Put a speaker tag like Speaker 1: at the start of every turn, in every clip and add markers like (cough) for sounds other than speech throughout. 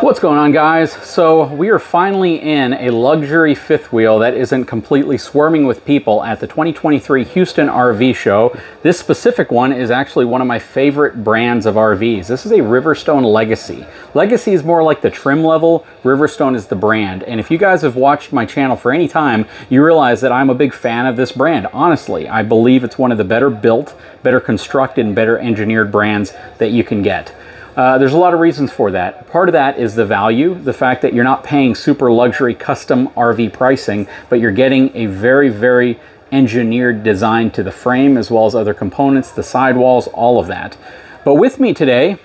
Speaker 1: What's going on guys? So we are finally in a luxury fifth wheel that isn't completely swarming with people at the 2023 Houston RV show. This specific one is actually one of my favorite brands of RVs. This is a Riverstone Legacy. Legacy is more like the trim level, Riverstone is the brand. And if you guys have watched my channel for any time, you realize that I'm a big fan of this brand. Honestly, I believe it's one of the better built, better constructed, and better engineered brands that you can get. Uh, there's a lot of reasons for that. Part of that is the value, the fact that you're not paying super luxury custom RV pricing, but you're getting a very, very engineered design to the frame as well as other components, the sidewalls, all of that. But with me today,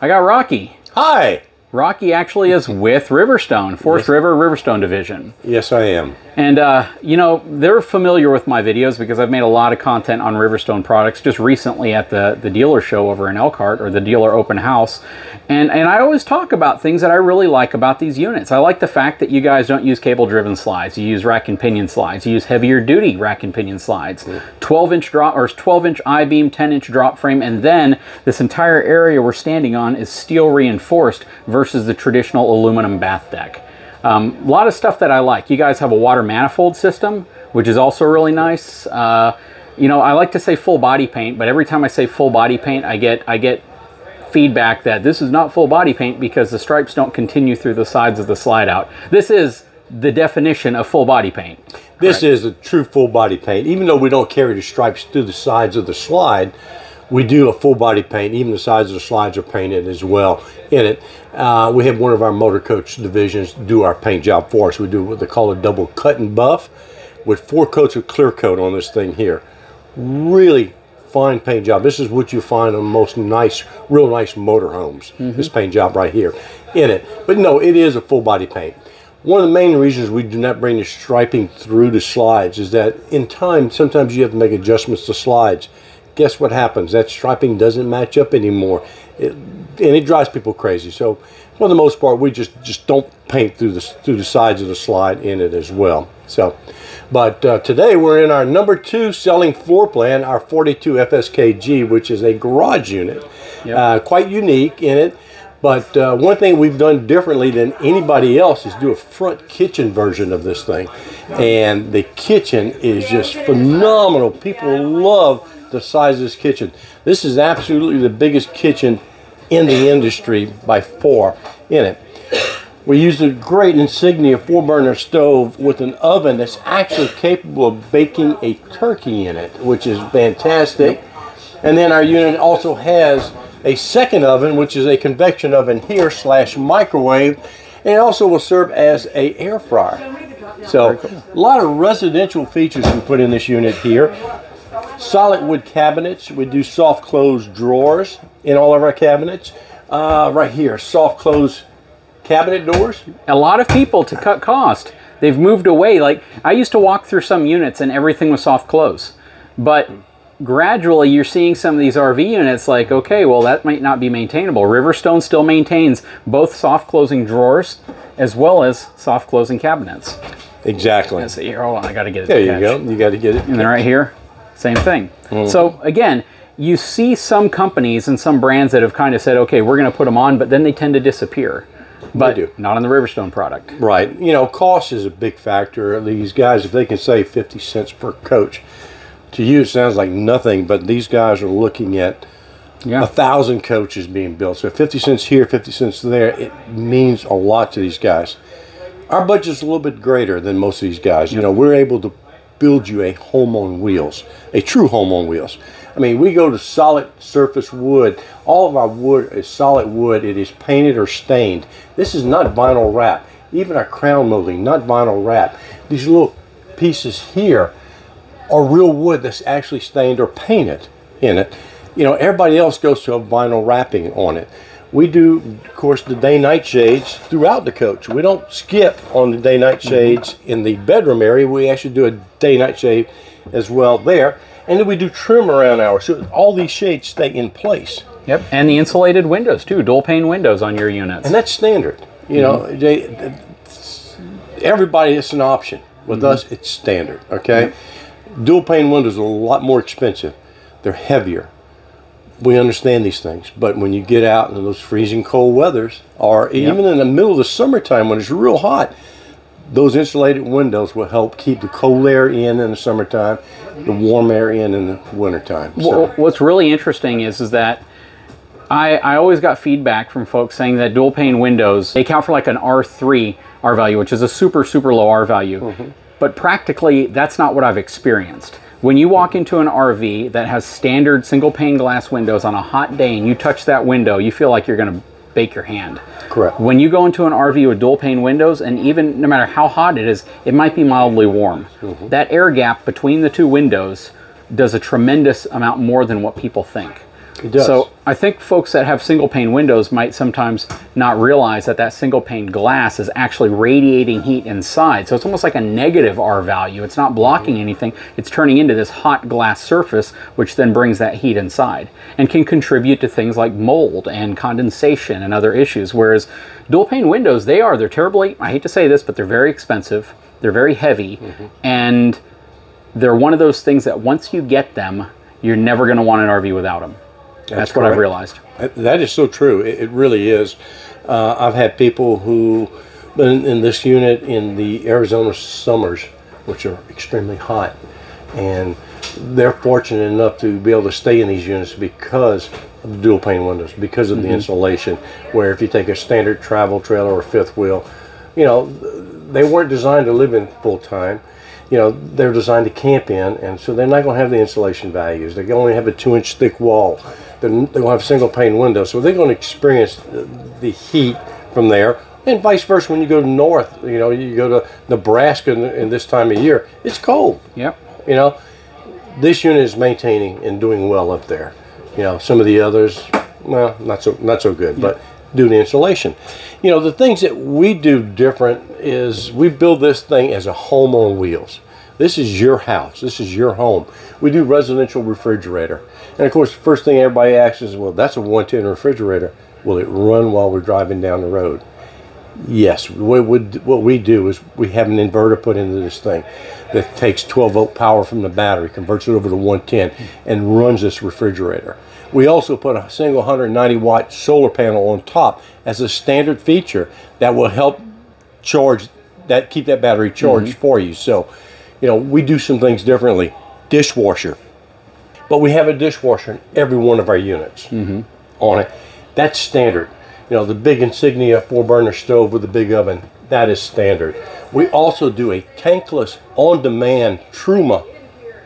Speaker 1: I got Rocky.
Speaker 2: Hi.
Speaker 1: Rocky actually is with Riverstone, Forest. River Riverstone Division.
Speaker 2: Yes, I am.
Speaker 1: And, uh, you know, they're familiar with my videos because I've made a lot of content on Riverstone products just recently at the, the dealer show over in Elkhart or the dealer open house. And, and I always talk about things that I really like about these units. I like the fact that you guys don't use cable driven slides. You use rack and pinion slides. You use heavier duty rack and pinion slides. 12 inch drop or 12 inch I-beam, 10 inch drop frame. And then this entire area we're standing on is steel reinforced versus the traditional aluminum bath deck. Um, a lot of stuff that I like. You guys have a water manifold system, which is also really nice. Uh, you know, I like to say full body paint, but every time I say full body paint, I get I get feedback that this is not full body paint because the stripes don't continue through the sides of the slide out. This is the definition of full body paint.
Speaker 2: This is a true full body paint. Even though we don't carry the stripes through the sides of the slide, we do a full body paint. Even the sides of the slides are painted as well in it. Uh, we have one of our motor coach divisions do our paint job for us. We do what they call a double cut and buff with four coats of clear coat on this thing here. Really fine paint job. This is what you find on most nice, real nice motorhomes. Mm -hmm. This paint job right here in it. But no, it is a full body paint. One of the main reasons we do not bring the striping through the slides is that in time, sometimes you have to make adjustments to slides guess what happens? That striping doesn't match up anymore. It, and it drives people crazy. So for the most part, we just, just don't paint through the, through the sides of the slide in it as well. So, but uh, today we're in our number two selling floor plan, our 42 FSKG, which is a garage unit. Yep. Uh, quite unique in it. But uh, one thing we've done differently than anybody else is do a front kitchen version of this thing. And the kitchen is just phenomenal. People love the size of this kitchen. This is absolutely the biggest kitchen in the industry by far in it. We used a great Insignia four burner stove with an oven that's actually capable of baking a turkey in it, which is fantastic. And then our unit also has a second oven, which is a convection oven here slash microwave, and it also will serve as a air fryer. So a lot of residential features we put in this unit here solid wood cabinets. We do soft close drawers in all of our cabinets. Uh, right here, soft close cabinet doors.
Speaker 1: A lot of people, to cut cost, they've moved away. Like, I used to walk through some units and everything was soft close. But gradually you're seeing some of these RV units like, okay, well, that might not be maintainable. Riverstone still maintains both soft closing drawers as well as soft closing cabinets.
Speaker 2: Exactly.
Speaker 1: See here. Hold on, I got to get it.
Speaker 2: There you go. You got to get it.
Speaker 1: And then right here, same thing. Mm. So again, you see some companies and some brands that have kind of said, okay, we're going to put them on, but then they tend to disappear. But not on the Riverstone product.
Speaker 2: Right. You know, cost is a big factor. These guys, if they can save 50 cents per coach, to you it sounds like nothing, but these guys are looking at yeah. a thousand coaches being built. So 50 cents here, 50 cents there, it means a lot to these guys. Our budget's a little bit greater than most of these guys. You know, we're able to build you a home on wheels, a true home on wheels. I mean, we go to solid surface wood. All of our wood is solid wood. It is painted or stained. This is not vinyl wrap. Even our crown molding, not vinyl wrap. These little pieces here are real wood that's actually stained or painted in it. You know, everybody else goes to a vinyl wrapping on it. We do, of course, the day-night shades throughout the coach. We don't skip on the day-night mm-hmm. shades mm -hmm. in the bedroom area. We actually do a day-night shade as well there. And then we do trim around ours. So all these shades stay in place.
Speaker 1: Yep, and the insulated windows too, dual pane windows on your units.
Speaker 2: And that's standard. You mm -hmm. know, mm-hmm. they, everybody, it's an option. With mm -hmm. us, it's standard, okay? Dual pane windows are a lot more expensive. They're heavier we understand these things, but when you get out in those freezing cold weathers, or even in the middle of the summertime when it's real hot, those insulated windows will help keep the cold air in in the summertime, the warm air in in the wintertime. So,
Speaker 1: Well, what's really interesting is is that I, I always got feedback from folks saying that dual pane windows they count for like an R3 R value, which is a super super low R value. Mm-hmm. But practically, that's not what I've experienced. When you walk into an RV that has standard single pane glass windows on a hot day and you touch that window, you feel like you're going to bake your hand.
Speaker 2: Correct.
Speaker 1: When you go into an RV with dual pane windows, and even no matter how hot it is, it might be mildly warm. Mm-hmm. That air gap between the two windows does a tremendous amount more than what people think.
Speaker 2: It does.
Speaker 1: So I think folks that have single pane windows might sometimes not realize that that single pane glass is actually radiating heat inside. So it's almost like a negative R value. It's not blocking anything. It's turning into this hot glass surface, which then brings that heat inside and can contribute to things like mold and condensation and other issues. Whereas dual pane windows, they are, they're terribly, I hate to say this, but they're very expensive. They're very heavy. Mm-hmm. And they're one of those things that once you get them, you're never going to want an RV without them. That's, what I've realized.
Speaker 2: That- is so true. It, it really is. Uh, I've had people who, in, in this unit in the Arizona summers, which are extremely hot, and they're fortunate enough to be able to stay in these units because of the dual pane windows, because of the insulation. Where if you take a standard travel trailer or fifth wheel, you know, they weren't designed to live in full time. You know, they're designed to camp in, and so they're not going to have the insulation values. They're going only have a two-inch thick wall. They're, they're going to have single pane windows, so they're going to experience the, the heat from there. And vice versa, when you go north, you know, you go to Nebraska in, in this time of year, it's cold.
Speaker 1: Yep.
Speaker 2: You know, this unit is maintaining and doing well up there. You know, some of the others, well, not so not so good, but due to installation. You know, the things that we do different is we build this thing as a home on wheels. This is your house. This is your home. We do residential refrigerator. And of course, the first thing everybody asks is, well, that's a 110 refrigerator. Will it run while we're driving down the road? Yes, what we do is we have an inverter put into this thing that takes 12 volt power from the battery, converts it over to 110, and runs this refrigerator. We also put a single 190 watt solar panel on top as a standard feature that will help charge that, keep that battery charged mm-hmm. for you. So, you know, we do some things differently. Dishwasher, but we have a dishwasher in every one of our units mm-hmm. on it. That's standard. You know, the big Insignia four burner stove with the big oven, that is standard. We also do a tankless on demand Truma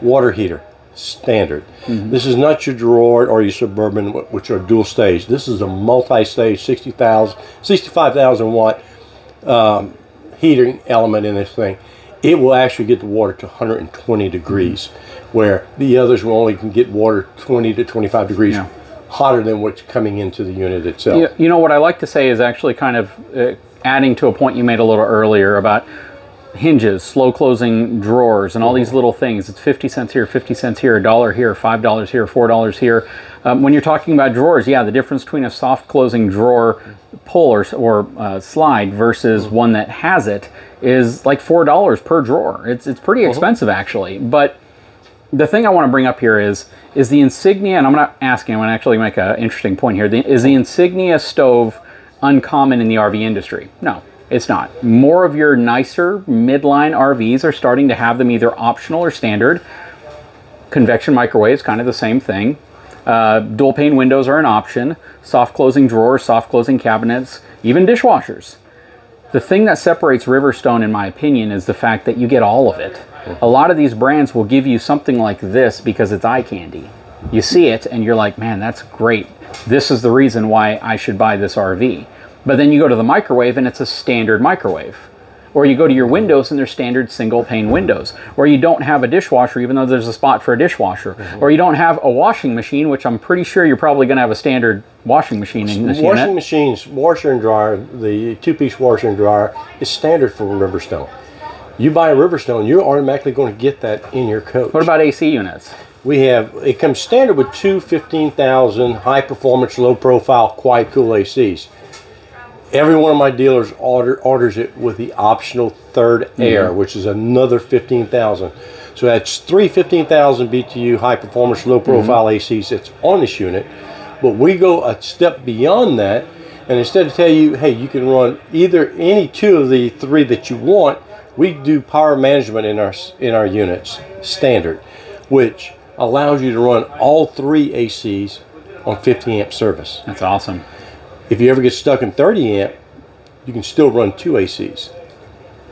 Speaker 2: water heater, standard. This is not your drawer or your Suburban, which are dual stage. This is a multi stage 60,000, 65,000 watt um, heating element in this thing. It will actually get the water to 120 degrees, where the others will only can get water 20 to 25 degrees
Speaker 1: Yeah.
Speaker 2: hotter than what's coming into the unit itself.
Speaker 1: You, you know what I like to say is actually kind of uh, adding to a point you made a little earlier about hinges, slow closing drawers, and all these little things. It's 50 cents here, 50 cents here, a dollar here, $5 here, $4 here. Um, when you're talking about drawers, yeah, the difference between a soft closing drawer pull or, or uh, slide versus one that has it is like $4 per drawer. It's, it's pretty expensive actually. But the thing I want to bring up here is is the Insignia, and I'm not asking. I'm going to actually make an interesting point here. The, is the Insignia stove uncommon in the RV industry? No, it's not. More of your nicer midline RVs are starting to have them either optional or standard. Convection microwaves, kind of the same thing. Uh, dual pane windows are an option. Soft closing drawers, soft closing cabinets, even dishwashers. The thing that separates Riverstone, in my opinion, is the fact that you get all of it. A lot of these brands will give you something like this because it's eye candy. You see it and you're like, man, that's great. This is the reason why I should buy this RV. But then you go to the microwave and it's a standard microwave. Or you go to your windows and they're standard single pane windows. Or you don't have a dishwasher even though there's a spot for a dishwasher. Mm-hmm. Or you don't have a washing machine, which I'm pretty sure you're probably going to have a standard washing machine in this
Speaker 2: washing
Speaker 1: unit.
Speaker 2: machines, washer and dryer, the two-piece washer and dryer is standard for Riverstone. You buy a Riverstone, you're automatically going to get that in your coach.
Speaker 1: What about AC units?
Speaker 2: We have it comes standard with two 15,000 high performance, low profile, quiet cool ACs. Every one of my dealers order, orders it with the optional third mm-hmm. air, which is another 15,000. So So that's three 15,000 BTU high performance, low mm-hmm. profile ACs that's on this unit. But we go a step beyond that, and instead of tell you, hey, you can run either any two of the three that you want, we do power management in our in our units standard, which allows you to run all three ACs on 50 amp service.
Speaker 1: That's awesome.
Speaker 2: If you ever get stuck in 30 amp, you can still run two ACs.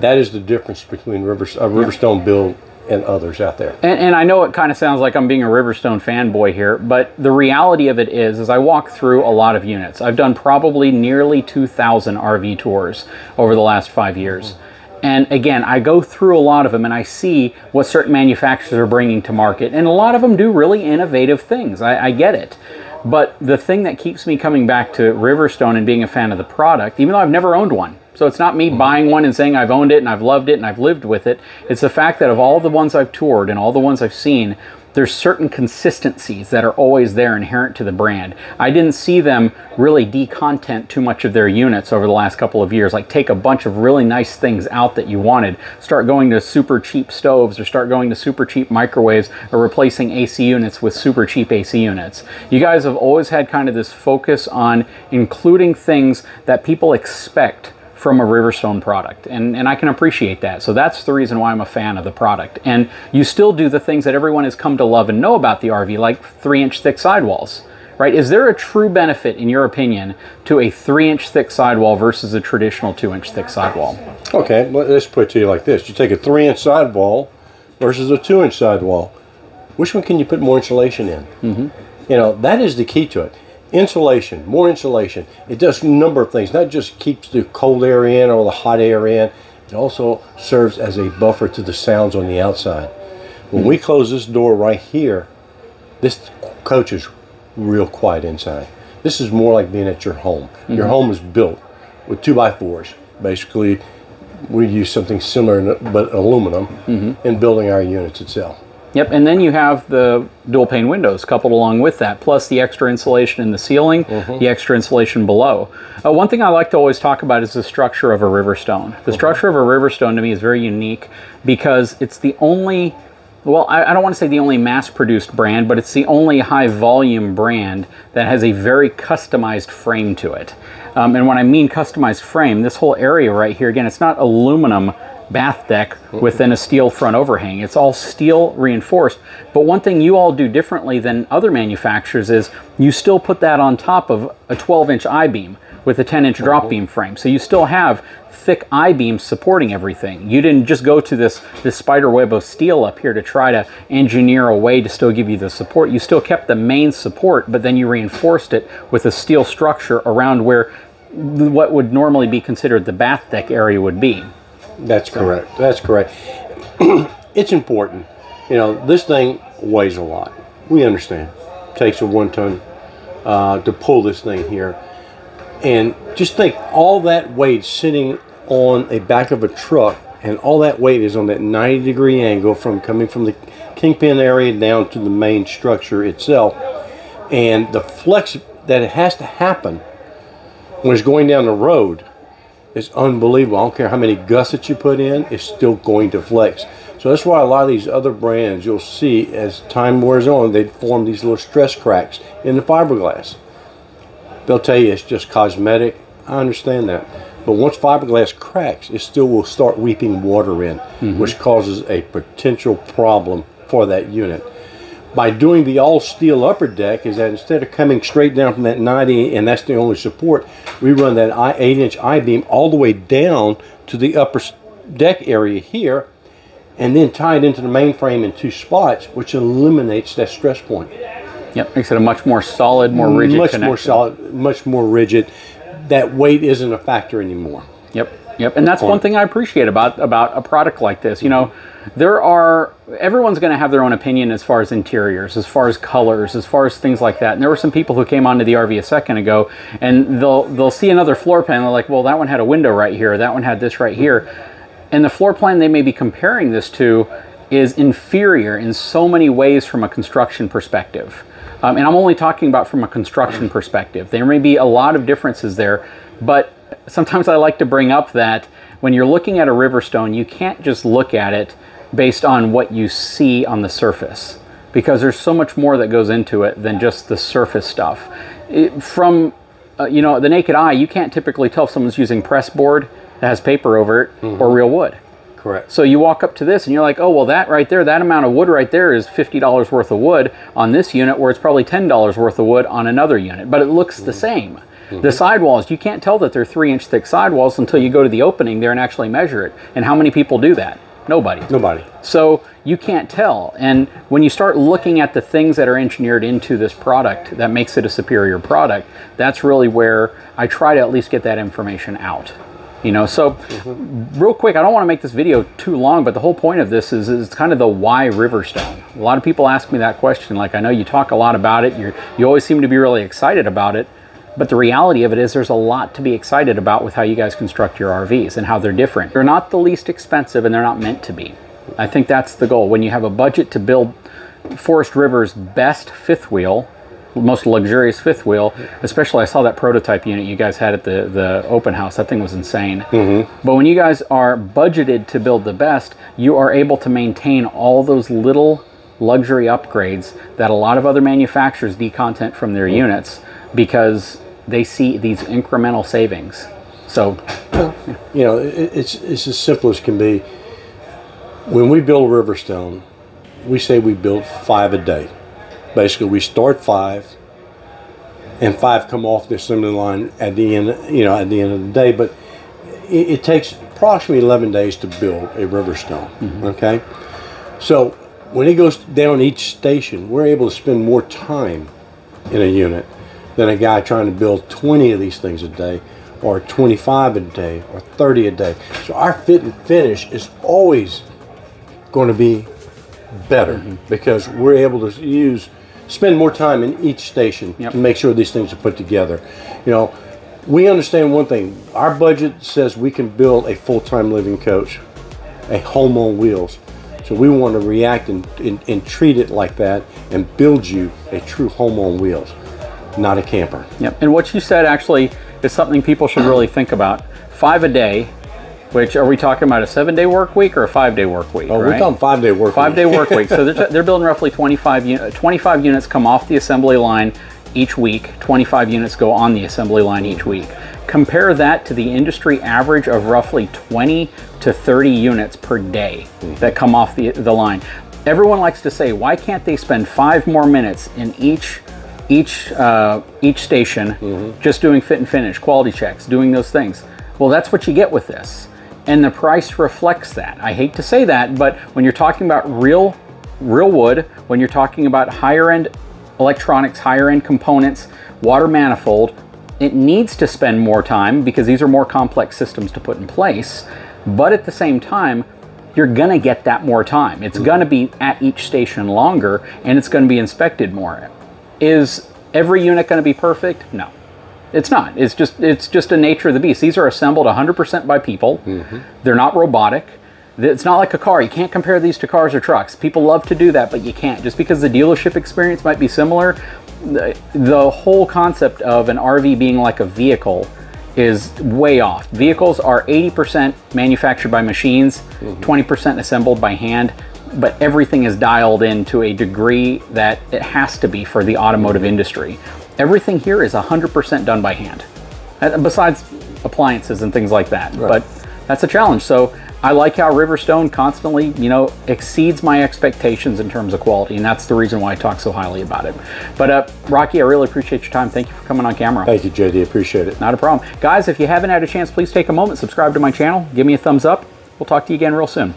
Speaker 2: That is the difference between Rivers, uh, a Riverstone build and others out there.
Speaker 1: And, and I know it kind of sounds like I'm being a Riverstone fanboy here, but the reality of it is, is I walk through a lot of units. I've done probably nearly 2,000 RV tours over the last five years. Mm-hmm. And again, I go through a lot of them and I see what certain manufacturers are bringing to market. And a lot of them do really innovative things. I, I get it. But the thing that keeps me coming back to Riverstone and being a fan of the product, even though I've never owned one, so it's not me buying one and saying I've owned it and I've loved it and I've lived with it. It's the fact that of all the ones I've toured and all the ones I've seen, there's certain consistencies that are always there inherent to the brand. I didn't see them really decontent too much of their units over the last couple of years, like take a bunch of really nice things out that you wanted, start going to super cheap stoves or start going to super cheap microwaves or replacing AC units with super cheap AC units. You guys have always had kind of this focus on including things that people expect from a Riverstone product. And, and I can appreciate that. So that's the reason why I'm a fan of the product. And you still do the things that everyone has come to love and know about the RV, like three inch thick sidewalls, right? Is there a true benefit, in your opinion, to a three inch thick sidewall versus a traditional two inch thick sidewall?
Speaker 2: Okay, let's put it to you like this. You take a three inch sidewall versus a two inch sidewall. Which one can you put more insulation in? Mm-hmm. You know, that is the key to it. Insulation, more insulation. It does a number of things. Not just keeps the cold air in or the hot air in. It also serves as a buffer to the sounds on the outside. When we close this door right here, this coach is real quiet inside. This is more like being at your home. Your mm-hmm. home is built with two by fours. Basically, we use something similar but aluminum mm-hmm. in building our units itself.
Speaker 1: Yep, and then you have the dual pane windows coupled along with that, plus the extra insulation in the ceiling, the extra insulation below. Uh, one thing I like to always talk about is the structure of a Riverstone. The structure of a Riverstone to me is very unique because it's the only, well, I, I don't want to say the only mass produced brand, but it's the only high volume brand that has a very customized frame to it. Um, and when I mean customized frame, this whole area right here, again, it's not aluminum bath deck within a steel front overhang. It's all steel reinforced. But one thing you all do differently than other manufacturers is you still put that on top of a 12 inch I-beam with a 10 inch drop uh-huh. beam frame. So you still have thick I-beams supporting everything. You didn't just go to this, this spider web of steel up here to try to engineer a way to still give you the support. You still kept the main support, but then you reinforced it with a steel structure around where what would normally be considered the bath deck area would be.
Speaker 2: That's correct. That's correct. (clears throat) it's important. You know, this thing weighs a lot. We understand. Takes a one ton uh, to pull this thing here. And just think all that weight sitting on a back of a truck, and all that weight is on that 90 degree angle from coming from the kingpin area down to the main structure itself. And the flex that it has to happen when it's going down the road is unbelievable. I don't care how many gussets you put in, it's still going to flex. So that's why a lot of these other brands you'll see as time wears on, they form these little stress cracks in the fiberglass. They'll tell you it's just cosmetic. I understand that. But once fiberglass cracks, it still will start weeping water in, mm-hmm. which causes a potential problem for that unit. By doing the all steel upper deck, is that instead of coming straight down from that 90 and that's the only support, we run that 8 inch I beam all the way down to the upper deck area here and then tie it into the main frame in two spots, which eliminates that stress point.
Speaker 1: Yep, makes it a much more solid, more rigid
Speaker 2: much
Speaker 1: connection.
Speaker 2: more solid, much more rigid. That weight isn't a factor anymore.
Speaker 1: Yep, yep, and that's one thing I appreciate about about a product like this. You know, there are everyone's going to have their own opinion as far as interiors, as far as colors, as far as things like that. And there were some people who came onto the RV a second ago, and they'll they'll see another floor plan. They're like, well, that one had a window right here. That one had this right here, and the floor plan they may be comparing this to is inferior in so many ways from a construction perspective. Um, and I'm only talking about from a construction perspective. There may be a lot of differences there, but sometimes I like to bring up that when you're looking at a Riverstone, you can't just look at it based on what you see on the surface because there's so much more that goes into it than just the surface stuff. It, from uh, you know the naked eye, you can't typically tell if someone's using press board that has paper over it or real wood.
Speaker 2: Correct.
Speaker 1: So you walk up to this and you're like, oh, well, that right there, that amount of wood right there is $50 worth of wood on this unit, where it's probably $10 worth of wood on another unit, but it looks the same. Mm-hmm. The sidewalls, you can't tell that they're three inch thick sidewalls until you go to the opening there and actually measure it. And how many people do that? Nobody.
Speaker 2: Nobody.
Speaker 1: So you can't tell. And when you start looking at the things that are engineered into this product that makes it a superior product, that's really where I try to at least get that information out. You know, so mm-hmm. real quick, I don't want to make this video too long, but the whole point of this is, is kind of the why Riverstone. A lot of people ask me that question. Like, I know you talk a lot about it. You you always seem to be really excited about it. But the reality of it is there's a lot to be excited about with how you guys construct your RVs and how they're different. They're not the least expensive and they're not meant to be. I think that's the goal. When you have a budget to build Forest River's best fifth wheel, most luxurious fifth wheel, especially I saw that prototype unit you guys had at the, the open house. That thing was insane. Mm-hmm. But when you guys are budgeted to build the best, you are able to maintain all those little luxury upgrades that a lot of other manufacturers decontent from their mm. units because they see these incremental savings. So,
Speaker 2: You know, it's it's as simple as can be. When we build Riverstone, we say we build five a day. Basically, we start five, and five come off the assembly line at the end. You know, at the end of the day, but it, it takes approximately 11 days to build a Riverstone. Mm-hmm. Okay, so when it goes down each station, we're able to spend more time in a unit than a guy trying to build 20 of these things a day or 25 a day or 30 a day. So our fit and finish is always going to be better mm-hmm. because we're able to use spend more time in each station
Speaker 1: Yep.
Speaker 2: to make sure these things are put together. You know, we understand one thing. Our budget says we can build a full-time living coach, a home on wheels. So we want to react and, and, and treat it like that and build you a true home on wheels, not a camper.
Speaker 1: Yep. And what you said actually is something people should really think about. Five a day, which are we talking about a seven day work week or a five day work week?
Speaker 2: Oh,
Speaker 1: right?
Speaker 2: we're talking five day work.
Speaker 1: Five
Speaker 2: week.
Speaker 1: day work week. So they're, (laughs) they're building roughly 25, uni- 25 units come off the assembly line each week. 25 units go on the assembly line each week. Compare that to the industry average of roughly 20 to 30 units per day mm-hmm. that come off the, the line. Everyone likes to say, why can't they spend five more minutes in each each uh, each station just doing fit and finish, quality checks, doing those things? Well, that's what you get with this and the price reflects that. I hate to say that, but when you're talking about real real wood, when you're talking about higher end electronics, higher end components, water manifold, it needs to spend more time because these are more complex systems to put in place. But at the same time, you're going to get that more time. It's going to be at each station longer and it's going to be inspected more. Is every unit going to be perfect? No. It's not. It's just it's just a nature of the beast. These are assembled 100% by people. Mm-hmm. They're not robotic. It's not like a car. You can't compare these to cars or trucks. People love to do that, but you can't. Just because the dealership experience might be similar, the, the whole concept of an RV being like a vehicle is way off. Vehicles are 80% manufactured by machines, mm-hmm. 20% assembled by hand, but everything is dialed in to a degree that it has to be for the automotive industry. Everything here is 100% done by hand, besides appliances and things like that. But that's a challenge. So I like how Riverstone constantly, you know, exceeds my expectations in terms of quality, and that's the reason why I talk so highly about it. But uh, Rocky, I really appreciate your time. Thank you for coming on camera.
Speaker 2: Thank you, JD. Appreciate it.
Speaker 1: Not a problem. Guys, if you haven't had a chance, please take a moment, subscribe to my channel, give me a thumbs up. We'll talk to you again real soon.